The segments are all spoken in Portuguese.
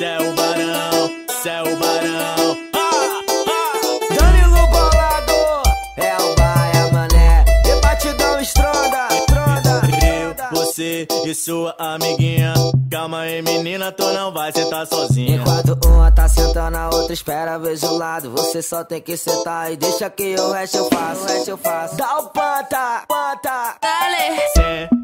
céu barão, céu barão. Ah, ah. Danilo bolado, é o baia mané, e batidão estronda, estronda. Eu, você e sua amiguinha. Calma aí, menina, tu não vai sentar sozinha. Enquanto uma tá sentando, a outra espera, vejo o lado. Você só tem que sentar e deixa que o resto eu faço, o resto eu faço. Dá o panta, panta, dale.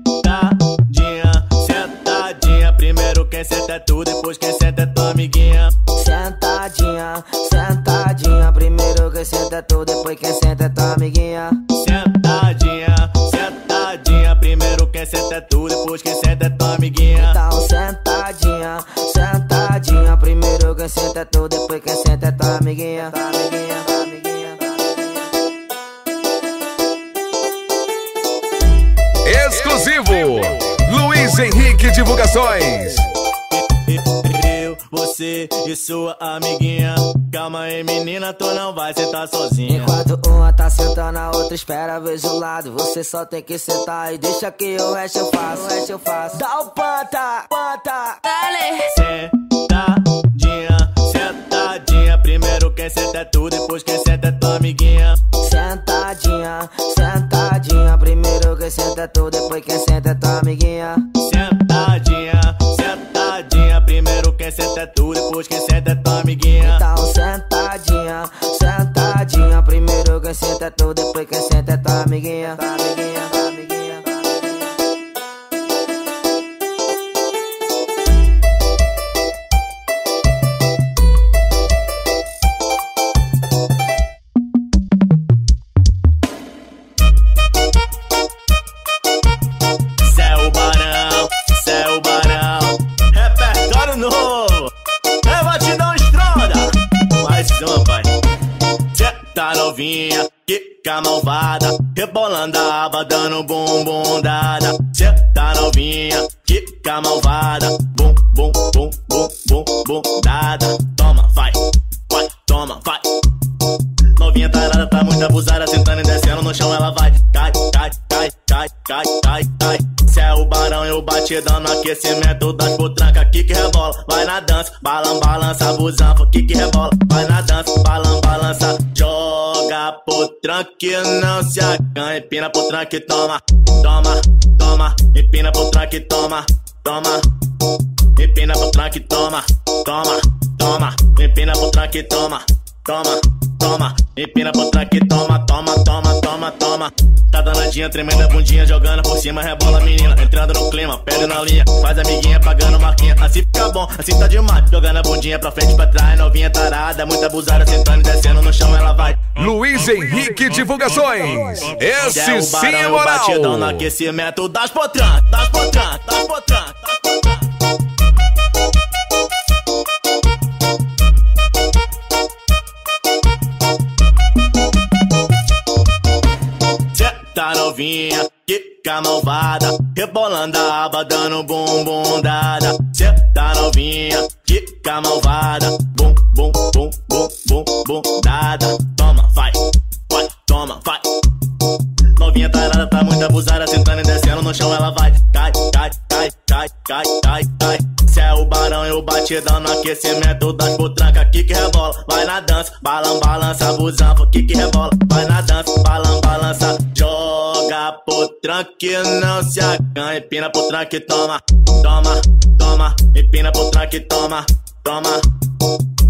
Quem senta é tu, depois quem senta é tua amiguinha. Sentadinha, sentadinha. Primeiro quem senta é tu, depois quem senta é tua amiguinha. Sentadinha, sentadinha. Primeiro quem senta é tu, depois quem senta é tua amiguinha. Então sentadinha, sentadinha. Primeiro quem senta é tu, depois quem senta é tua amiguinha. Tua amiguinha, tua amiguinha. Exclusivo Luiz Henrique Divulgações e sua amiguinha. Calma aí, menina, tu não vai sentar sozinha. Enquanto uma tá sentando, a outra espera, vejo o lado. Você só tem que sentar e deixa que o resto eu faço, o resto eu faço. Dá o panta, panta, dale. Sentadinha, sentadinha. Primeiro quem senta é tu, depois quem senta é tua amiguinha. Sentadinha, sentadinha. Primeiro quem senta é tu, depois quem senta é tua amiguinha. Depois quem senta é tua amiguinha. Então sentadinha, sentadinha. Primeiro quem senta é tu, depois quem senta é. Tua amiguinha, tua amiguinha. Novinha, quica malvada, rebolando a aba, dando bumbum dada. Cê tá novinha, quica malvada, bum, bum, bum, bum, bum, bum, dada. Toma, vai, vai, toma, vai. Novinha tarada, tá muito abusada, sentando e descendo no chão, ela vai, cai, cai, cai, cai, cai, cai, cai. Cê é o barão e o batidão no aquecimento das potrancas, que que rebola, vai na dança, balam, balança, busanfa, que rebola, vai na dança, balam, balança, joga potranque, não se acanha, empina potranque, toma, toma, toma, empina potranque, toma, toma, empina potranque, toma, toma, toma, empina potranque, toma, toma, toma, empina potranque, toma, toma, toma, toma, toma. Tá danadinha, tremenda bundinha, jogando por cima, rebola menina, entrando no clima, pele na linha, faz amiguinha, pagando marquinha, assim fica bom, assim tá demais, jogando a bundinha pra frente, pra trás, novinha tarada, muita abusada, sentando e descendo no chão, ela vai. Luiz Henrique Divulgações, esse é sim é moral. batidão no aquecimento das potran, das potran, das potran, quica malvada, rebolando a aba, dando bumbum dada. Cê tá novinha, quica malvada, bum, bum, bum, bum, bum, bum, dada. Toma, vai, vai, toma, vai. Novinha tarada, tá muito abusada, sentando e descendo no chão, ela vai, cai, cai, cai, cai, cai, cai, cai. Cê é o barão e o batidão no aquecimento das potrancas, que que rebola, vai na dança, balam, balança, busanfa, que que rebola, vai na dança, joga potranque, não se acanha, empina potranque, toma, toma, toma, empina potranque, toma, toma,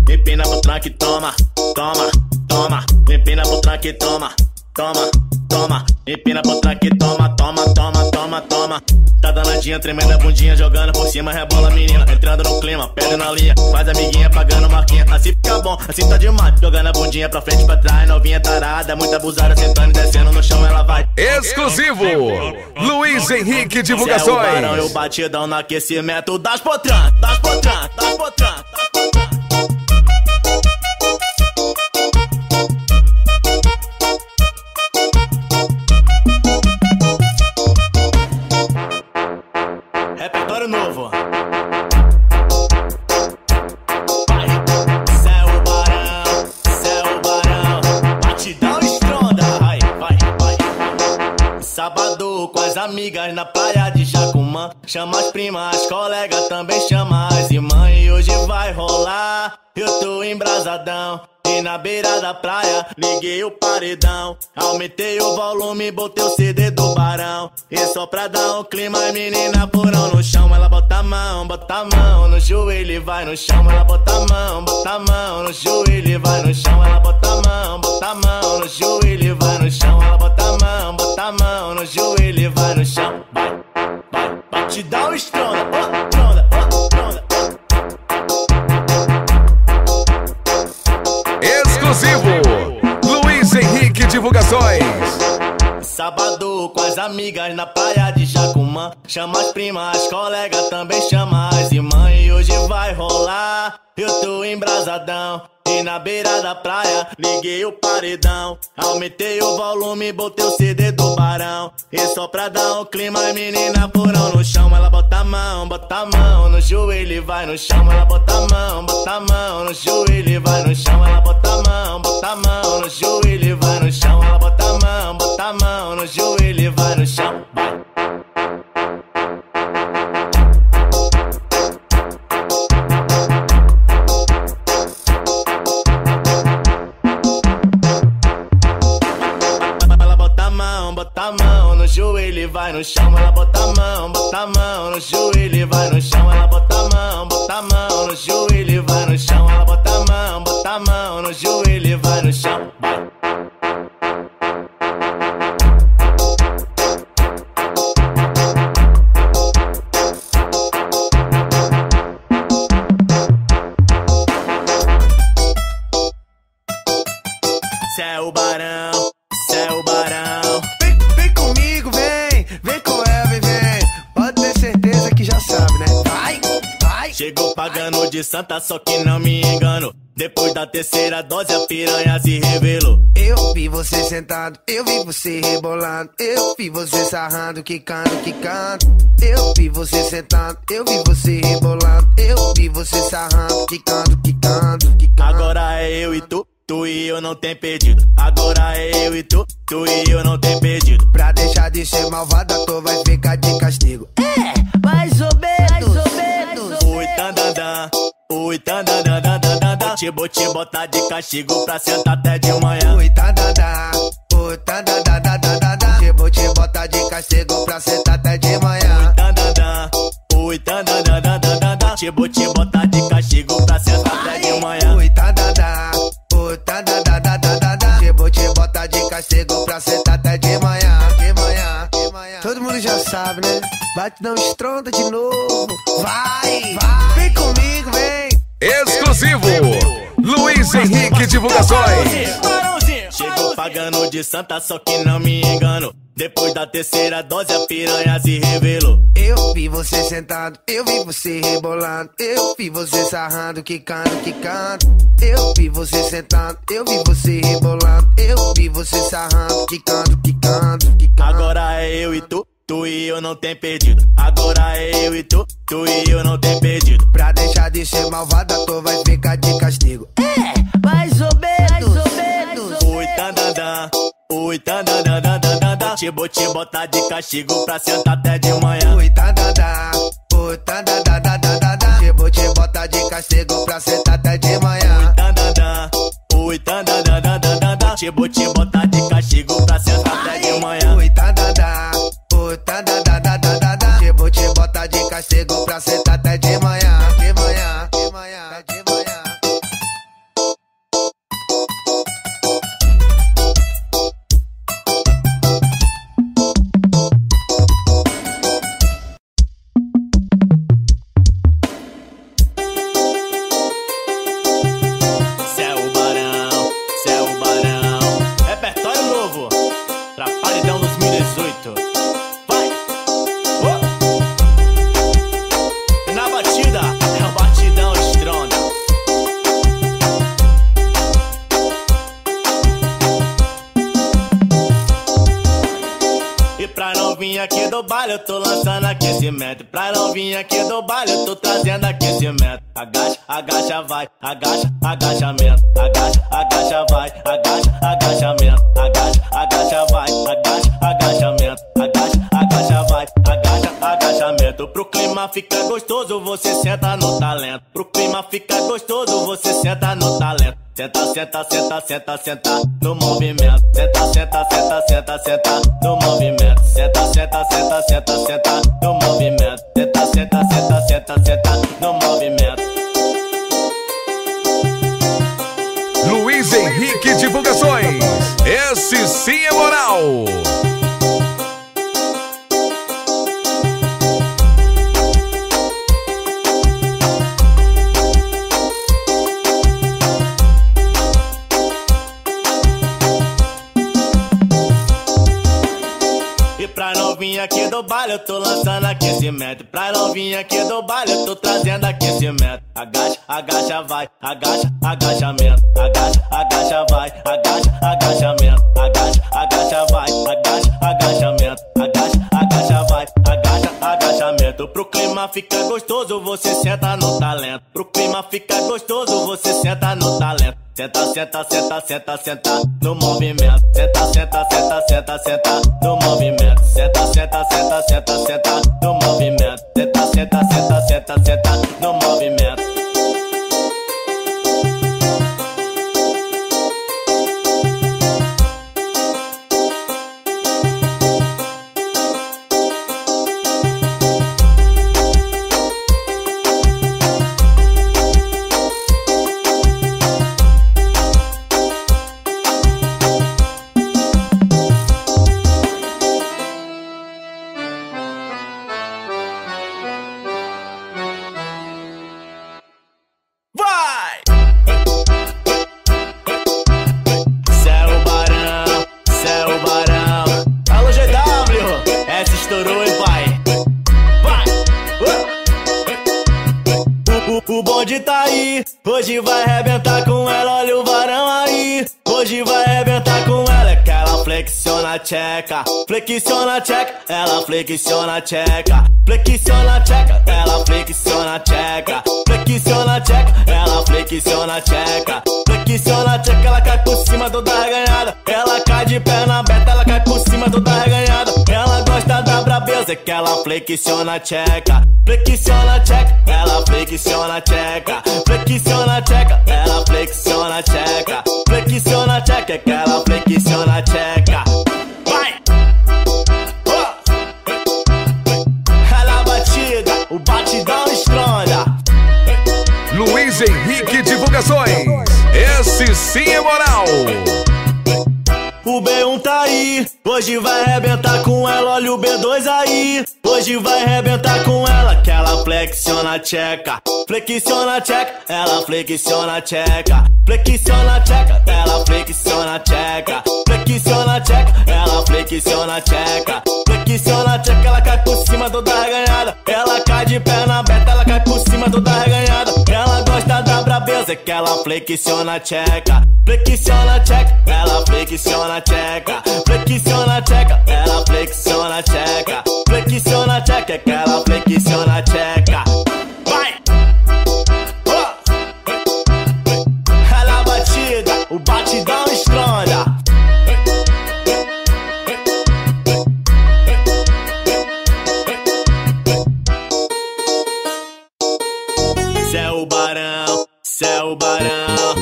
empina potranque, toma, toma, toma, empina potranque, toma, toma, toma, empina potranque, toma, toma, toma, toma, toma. Tá danadinha, tremenda bundinha, jogando por cima, rebola menina, entrando no clima, pele na linha, faz amiguinha, pagando marquinha, assim fica bom, assim tá demais, jogando a bundinha pra frente, pra trás, novinha tarada, muito abusada, sentando e descendo no chão, ela vai. Exclusivo, Luiz Henrique Divulgações. É o barão e o batidão no aquecimento das potran, das potran, das potran. Chama as primas, as colegas, também chama as irmãs. E hoje vai rolar. Eu tô embrasadão. E na beira da praia, liguei o paredão. Aumentei o volume, botei o CD do barão. E só pra dar um clima, menina porão no chão. Ela bota a mão, bota a mão no joelho e vai no chão. Ela bota a mão, bota a mão no joelho e vai no chão. Ela Chama as primas, as colegas, também chama as irmãs. E hoje vai rolar, eu tô embrasadão. E na beira da praia, liguei o paredão. Aumentei o volume, botei o CD do barão. E só pra dar um clima, menina porão no chão. Ela bota a mão, bota a mão no joelho e vai no chão. Ela bota a mão, bota a mão no joelho e vai no chão. Ela bota a mão, bota a mão no joelho e vai no chão. Ela bota a mão, bota a mão no joelho e vai no chão. Vai. Joelho e vai no chão. Ela bota a mão, bota a mão no joelho e vai no chão. Ela bota a mão, bota a mão no joelho e vai no chão. Ela bota a mão, bota a mão no joelho e vai no chão. De santa, só que não me engano. Depois da terceira dose, a piranha se revelou. Eu vi você sentado, eu vi você rebolando, eu vi você sarrando, quicando, quicando. Eu vi você sentado, eu vi você rebolando, eu vi você sarrando, quicando, quicando, quicando. Agora é eu e tu, tu e eu não tem perdido. Agora é eu e tu, tu e eu não tem perdido. Pra deixar de ser malvada, Te vou te botar de castigo pra sentar até de manhã. Oi, tá dadá, oi, tá dadá, dadá, dadá. Te vou te botar de castigo pra sentar até de manhã. Tandandã, ui, tandandandandandã. Te vou te botar de castigo pra sentar até de manhã. Oi, tá dadá, oi, tá dadá, dadá, dadá. Te vou te botar de castigo pra sentar até de manhã, de manhã, de manhã. Todo mundo já sabe, né? Bate não estronda de novo. Vai, vai. Divulgações. Chegou pagando de santa, só que não me engano. Depois da terceira dose, a piranha se revelou. Eu vi você sentado, eu vi você rebolando, eu vi você sarrando, quicando, quicando. Eu vi você sentado, eu vi você rebolando, eu vi você sarrando, quicando, quicando, quicando. Agora é eu e tu, tu e eu não tem perdido. Agora é eu e tu, tu e eu não tem perdido. Pra deixar de ser malvada, tu Te vou te botar de castigo pra sentar até de manhã. Oi, tá dadá, oi, tá dadá, dadá, dadá. Te vou te botar de castigo pra sentar até de manhã. Tandandã, ui, tandandandandandã. Te vou te botar baile eu tô lançando aquecimento. Pra novinha aqui do baile eu tô trazendo aquecimento. Agacha, agacha, vai, agacha, agachamento. Agacha, agacha, vai, agacha, agachamento. Agacha, agacha, vai, agacha, agachamento. Agacha, agacha, vai, agacha, agachamento. Pro clima ficar gostoso, você senta no talento. Pro clima ficar gostoso, você senta no talento. Senta, senta, senta, senta, senta no movimento. Senta, senta, senta, senta, senta no movimento. Senta, senta, senta, senta, senta no movimento. Senta, senta, senta, senta, senta no movimento. Luiz Henrique Divulgações. Esse sim é moral. Aqui do baile eu tô lançando aquecimento. Pra novinha aqui do baile eu tô trazendo aquecimento. Agacha, agacha, vai, agacha, agachamento. Agacha, agacha, vai, agacha, agachamento. Agacha, agacha, vai, agacha, agachamento. Agacha, agacha, vai, agacha, agachamento. Pro clima ficar gostoso, você senta no talento. Pro clima ficar gostoso, você senta no talento. Senta, senta, senta, senta, senta no movimento. Senta, senta, senta, senta, senta no movimento. Senta, senta, senta, senta, senta no movimento. Senta, senta, senta, senta, senta no movimento. Flexiona a tcheca, ela flexiona a tcheca, flexiona a tcheca, ela flexiona a tcheca, flexiona a tcheca, ela flexiona a tcheca, flexiona a tcheca, ela cai por cima toda reganhada, ela cai de perna aberta, ela cai por cima toda reganhada, ela gosta da brabeza, é que ela flexiona a tcheca, flexiona a tcheca, ela flexiona a tcheca, flexiona a tcheca, ela flexiona a tcheca, flexiona a tcheca, é que ela flexiona a Luiz Henrique Divulgações. Esse sim é moral. O B1 tá aí, hoje vai arrebentar com ela, olha o B2 aí. Hoje vai arrebentar com ela, que ela flexiona a tcheca. Flexiona a tcheca, ela flexiona a tcheca. Flexiona a tcheca, ela flexiona a tcheca. Flexiona a tcheca, ela flexiona a tcheca. Flexiona a tcheca, ela cai por cima toda reganhada. Ela cai de perna aberta, ela cai por cima toda reganhada. Ela brabeza, que ela flexiona a tcheca. Flexiona a tcheca, ela flexiona a tcheca. Flexiona a tcheca, ela flexiona a tcheca. Flexiona tcheca, que ela flexiona a tcheca. Vai! Ela batida, o batidão estronda. Céu Barão, Céu Barão.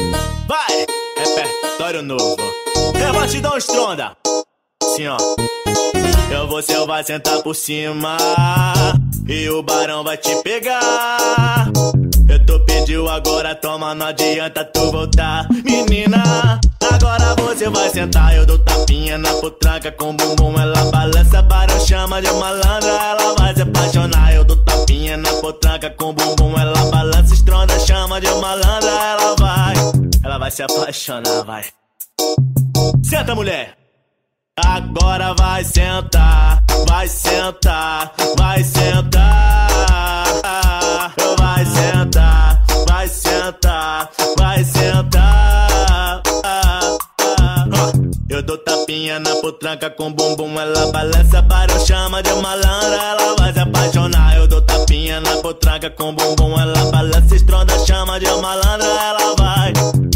Vai! Repertório novo. É batidão estronda. Assim, ó. Eu você vai sentar por cima. E o barão vai te pegar. Eu tô pediu agora, toma, não adianta tu voltar. Menina, agora você vai sentar. Eu dou tapinha na potranca com bumbum. Ela balança, barão chama de malandra. Ela vai se apaixonar. Eu dou tapinha na potranca com bumbum. Ela se apaixonar, vai. Senta, mulher. Agora vai sentar, vai sentar, vai sentar. Vai sentar, vai sentar, vai sentar. Eu dou tapinha na potranca com bumbum, ela balança, barão chama de malandra, ela vai se apaixonar. Eu dou tapinha na potranca com bumbum, ela balança, estronda, chama de malandra, ela vai,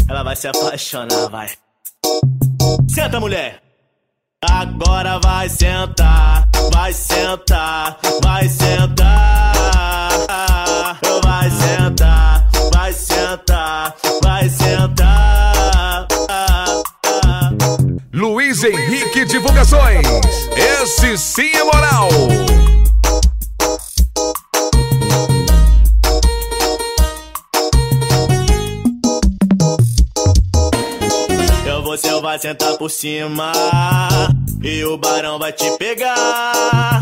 ela vai se apaixonar, vai. Senta, mulher. Agora vai sentar, vai sentar, vai sentar. Vai sentar, vai sentar, vai sentar. Luiz Henrique Divulgações. Esse sim é moral. Vai sentar por cima e o barão vai te pegar.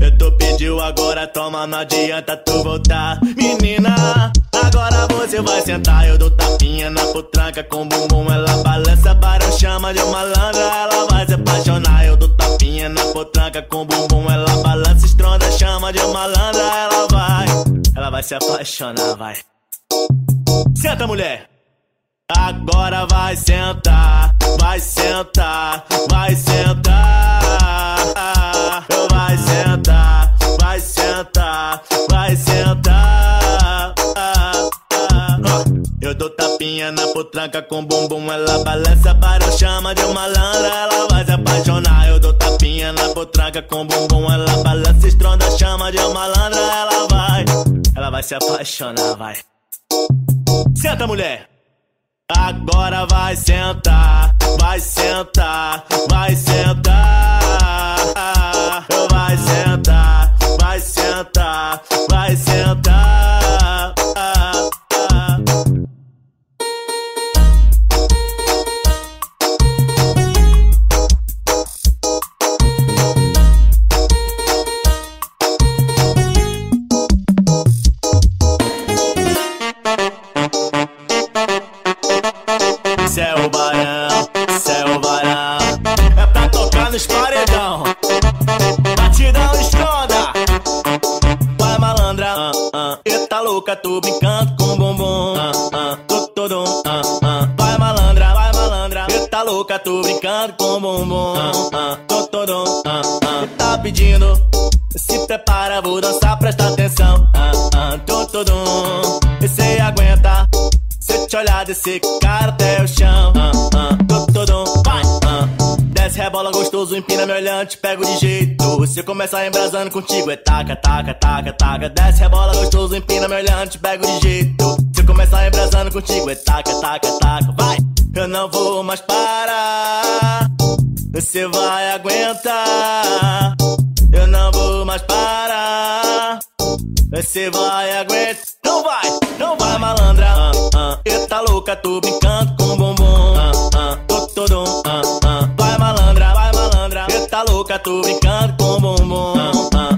Eu tô pediu agora, toma, não adianta tu voltar. Menina, agora você vai sentar. Eu dou tapinha na potranca com bumbum. Ela balança, barão chama de malandra. Ela vai se apaixonar. Eu dou tapinha na potranca com bumbum. Ela balança, estronda, chama de malandra. Ela vai, ela vai se apaixonar, vai. Senta, mulher. Agora vai sentar, vai sentar, vai sentar. Vai sentar, vai sentar, vai sentar. Eu dou tapinha na potranca com bumbum, ela balança para o chama de malandra, ela vai se apaixonar. Eu dou tapinha na potranca com bumbum, ela balança, estronda, chama de malandra, ela vai, ela vai se apaixonar, vai. Senta, mulher. Agora vai sentar, vai sentar, vai sentar. Vai sentar, Louca, tô brincando com bumbum. Ah, ah. Tô todo, ah, ah. Vai malandra, vai malandra. Eita louca, tô brincando com bumbum. Ah, ah. Tô todo, ah, ah. Tá pedindo. Se prepara, vou dançar, presta atenção. Ah, ah. Tô todo, e cê aguenta. Eu te olhar, descer cara até o chão. Ah, ah, Desce, rebola gostoso, empina me olhando, te pego de jeito. Se eu começar embrasando contigo, é taca, taca, taca, taca. Desce, rebola gostoso, empina me olhando, te pego de jeito. Se eu começar embrasando contigo, é taca, taca, taca, vai. Eu não vou mais parar. Você vai aguentar. Eu não vou mais parar. Você vai aguentar. Não vai, não vai, malandra. Ah, ah. Eita louca, tô brincando com bumbum. Ah, ah. Tô todo, tô brincando com bumbum. Ah.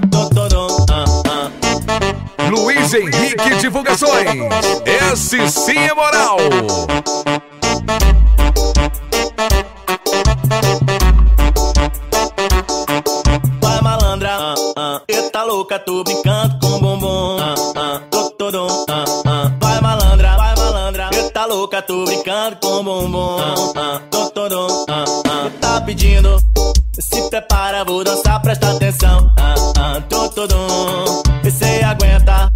Luiz Henrique Divulgações. Esse sim é moral. Vai malandra, ah. Eita louca, tô brincando com ah, ah. Vai malandra, vai malandra. Eita louca, tô brincando com ah, ah. Tá pedindo. Se prepara, vou dançar, presta atenção. Ah, ah. Todo, e cê aguenta.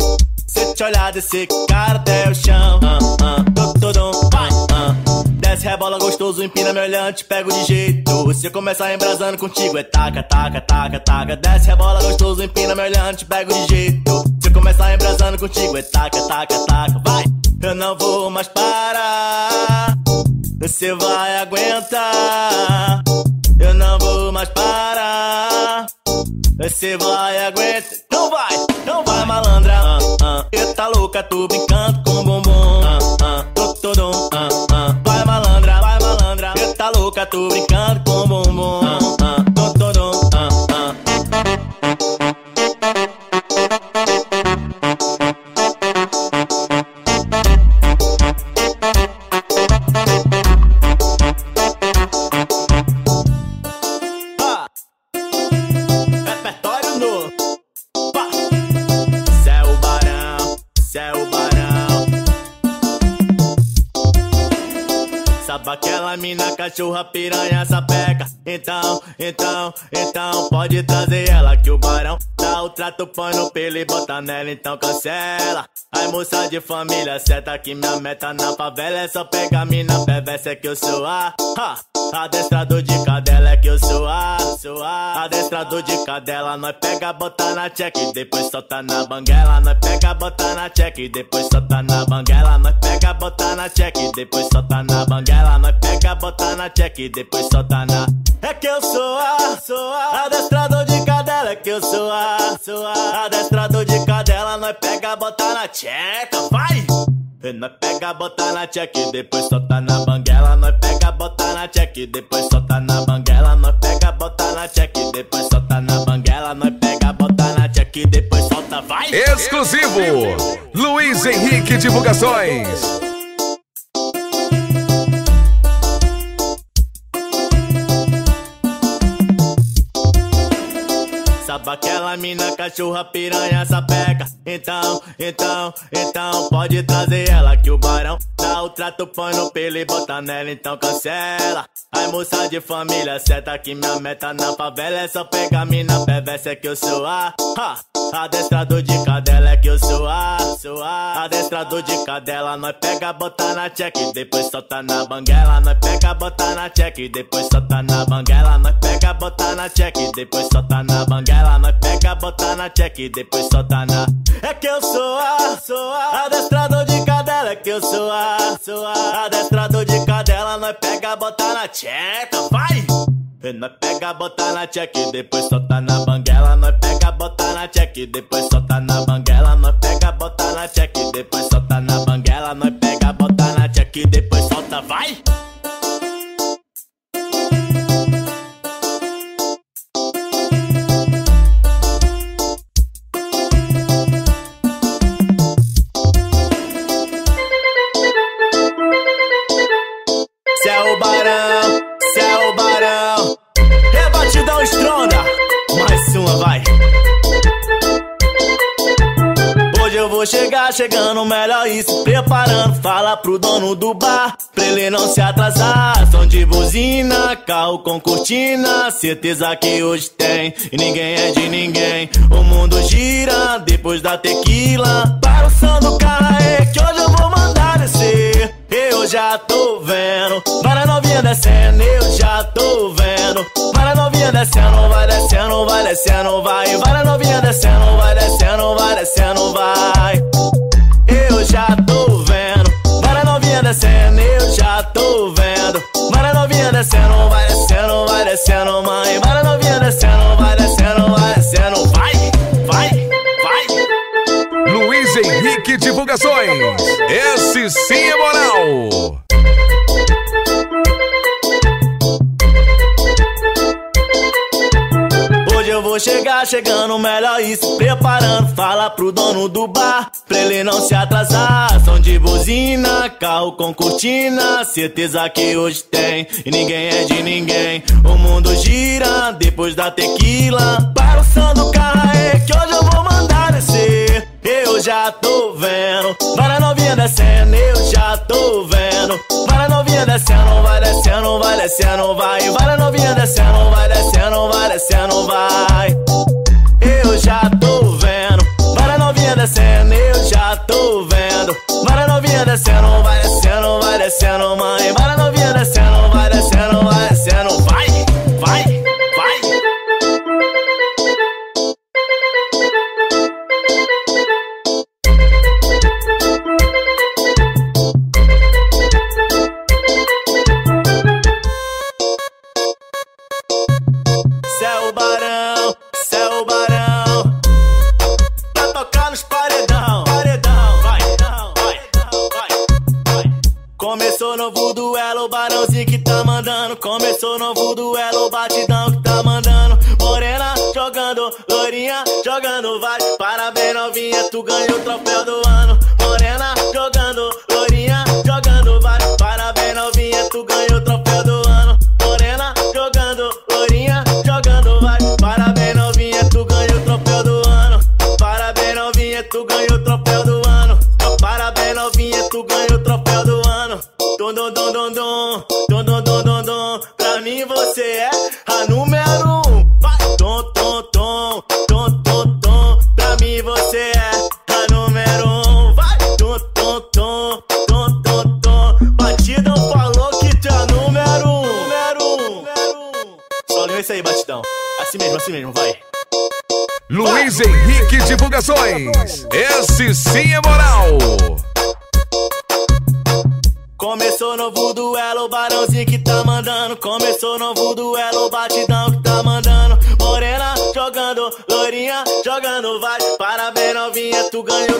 Se te olhar, descer cara até o chão. Ah, ah. Vai, ah. Desce, rebola gostoso, empina me olhando, te pego de jeito. Se eu começar embrasando contigo, é taca, taca, taca, taca. Desce, rebola gostoso, empina me olhando, te pego de jeito. Se eu começar embrasando contigo, é taca, taca, taca, vai. Eu não vou mais parar. Você vai aguentar. Você vai aguentar. Não vai, não vai, malandra. Ah, ah. Eita louca, tô brincando com bumbum. Ah, ah. Tô todo, ah, ah. Vai, malandra, vai, malandra. Eita louca, tô brincando com bumbum. Ah, bota nela, então cancela. Ai moça de família, certa que minha meta na favela é só pegar mina perversa é que eu sou. A ha, Adestrador de cadela é que eu sou. A sou. A Adestrador de cadela, nós pega, bota na check. Depois solta na banguela, nós pega, bota na check. Depois solta na banguela, nós pega, bota na check. Depois solta na banguela, nós pega, bota na check. Depois solta na. É que eu sou. A, sou. A Adestrador de que eu sou a, sou a Adestrador de cadela, nós pega, bota na tcheca, vai! Nós pega, bota na tcheca depois solta na banguela. Nós pega, bota na tcheca depois solta na banguela. Nós pega, bota na tcheca depois solta na banguela. Nós pega, bota na tcheca depois solta, vai! Exclusivo! Luiz Henrique Divulgações. Sabe aquela mina cachorra piranha sapeca? Então, então, então pode trazer ela que o barão dá o trato põe no pelo e bota nela, então cancela. Ai moça de família, certa que minha meta na favela é só pegar mina perversa é que eu sou a ha, adestrador de cadela é que eu sou a sou a adestrador de cadela. Nós pega, bota na check, depois solta na banguela. Nós pega, bota na check, depois solta na banguela. Nós pega, bota na check, depois solta na banguela ela, nós pega, bota na check depois solta na. É que eu sou a, sou a, adestrador de cadela, é que eu sou a, sou a, adestrador de check, vai! Nós pega, bota na check e depois solta na banguela. Nós pega, bota na check e depois solta na banguela. Nós pega, bota na check e depois solta na banguela. Nós pega, bota na check e depois solta, vai! Vou chegar chegando melhor e se preparando. Fala pro dono do bar, pra ele não se atrasar. Som de buzina, carro com cortina. Certeza que hoje tem e ninguém é de ninguém. O mundo gira depois da tequila. Para o som do já tô vendo, para novinha descendo, eu já tô vendo. Para novinha descendo, vai descendo, vai descendo, vai. Para novinha descendo, vai descendo, vai descendo, vai. Eu já tô vendo, para novinha descendo, eu já tô vendo. Para novinha descendo, vai descendo, vai descendo, mãe. Para novinha descendo, vai descendo, vai descendo, Luiz Henrique Divulgações. Esse sim é moral. vou chegar chegando melhor e se preparando. Fala pro dono do bar, pra ele não se atrasar. Som de buzina, carro com cortina. Certeza que hoje tem e ninguém é de ninguém. O mundo gira depois da tequila. Para o som do carro aí, que hoje eu vou mandar descer. Já tô vendo, para novinha descendo, eu já tô vendo. Para novinha descendo, vai descendo, vai descendo, vai. Para novinha descendo, vai descendo, vai descendo, tu calle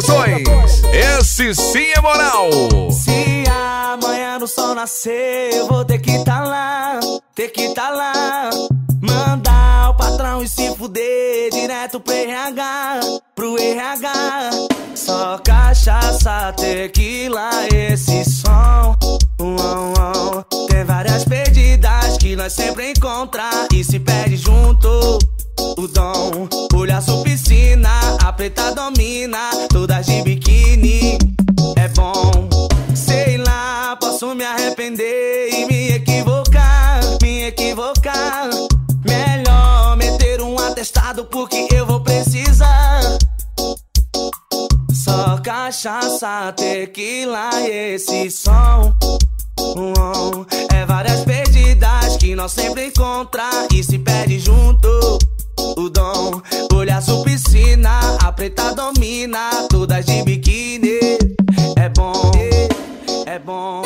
Corações. Esse sim é moral. Se amanhã no sol nascer, eu vou ter que tá lá, ter que tá lá. Mandar o patrão e se fuder direto pro RH, pro RH. Só cachaça, tequila, esse som. Uau, uau. Tem várias perdidas que nós sempre encontramos e se perde junto o dom. Olha sua piscina, a preta domina, cachaça, tequila e esse som. Uh, é várias perdidas que nós sempre encontra e se perde junto. O dom, Olha a sua piscina, a preta domina, todas de biquíni. É bom, é bom.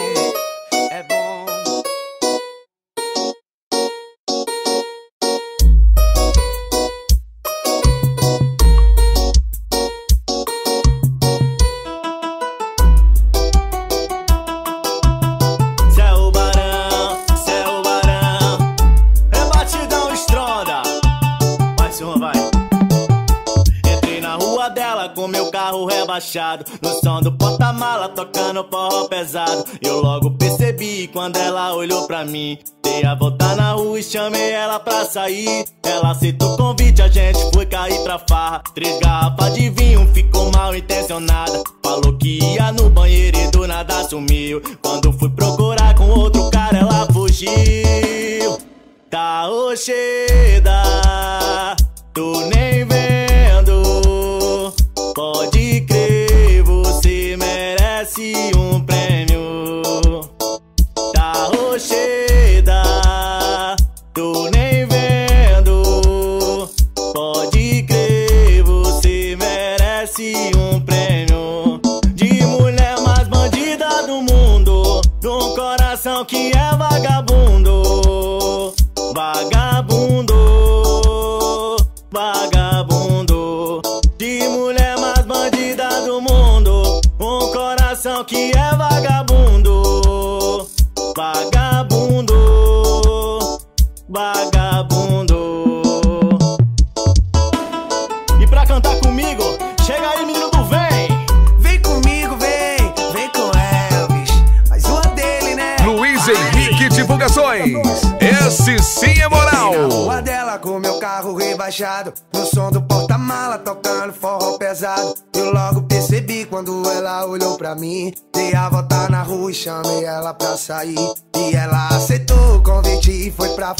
relaxado No som do porta-mala tocando forró pesado. Eu logo percebi quando ela olhou pra mim. Dei a volta na rua e chamei ela pra sair. Ela aceitou o convite, a gente foi cair pra farra. Três garrafas de vinho, ficou mal intencionada. Falou que ia no banheiro e do nada sumiu. Quando fui procurar com outro cara ela fugiu. Tá oxeda, tô nem vendo. Pode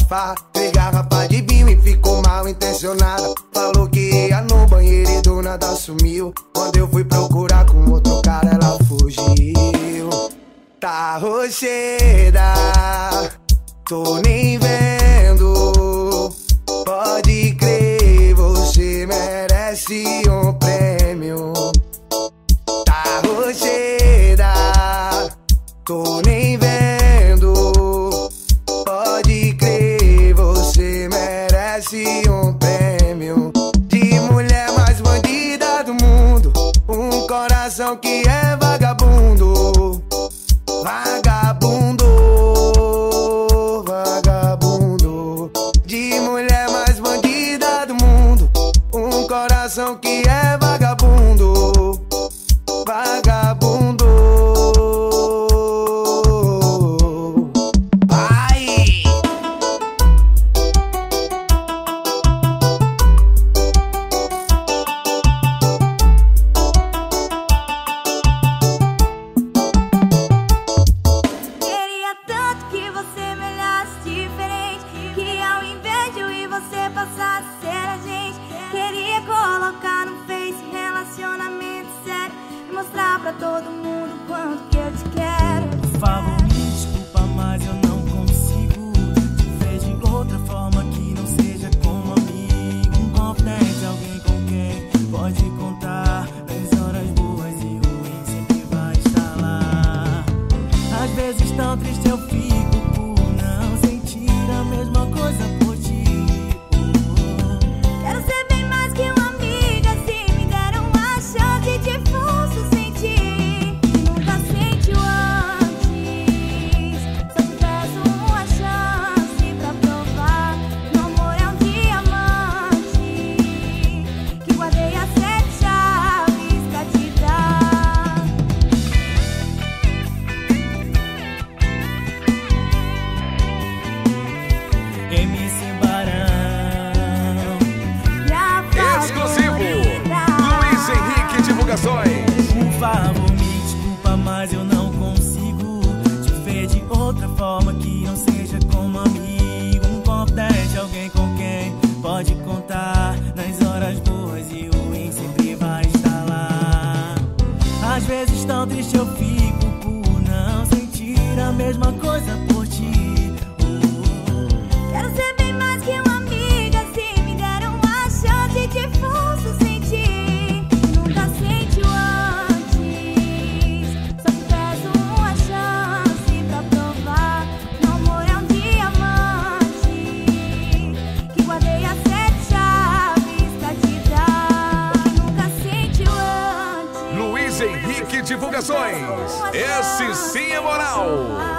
fá Três garrafas de vinho e ficou mal intencionada. Falou que ia no banheiro e do nada sumiu. Quando eu fui procurar com outro cara ela fugiu. Tá rocheda Tô nem vendo. Ser a gente. Queria colocar no Face relacionamento sério. E mostrar pra todo mundo quanto que eu te quero. Por favor, me desculpa, mas eu não consigo te ver de outra forma que não seja como amigo. Um confidente, alguém com quem pode contar. Nas horas boas e ruins sempre vai estar lá. Às vezes tão triste eu fico por não sentir a mesma coisa mas eu não consigo te ver de outra forma que não seja como amigo. Um confidente, alguém com quem pode contar. Nas horas boas e ruins sempre vai estar lá. Às vezes tão triste eu fico por não sentir a mesma coisa por Divulgações. Esse sim é moral.